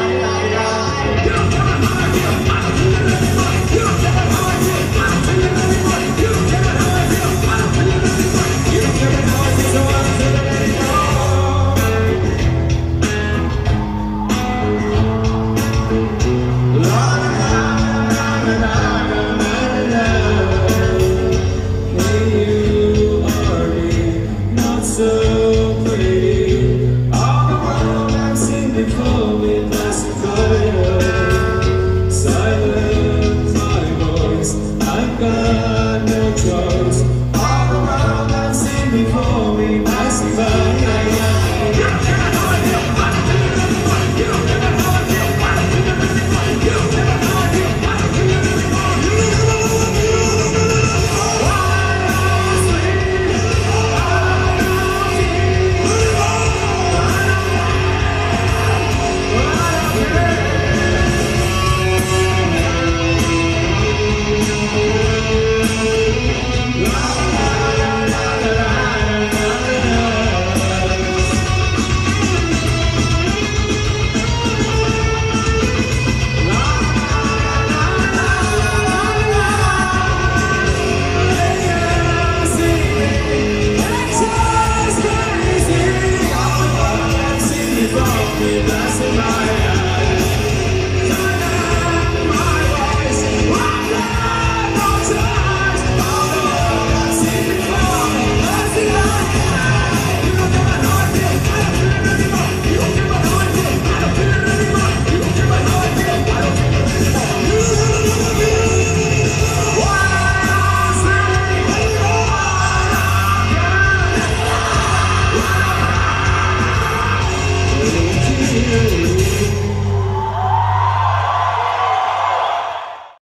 Amen. the dark.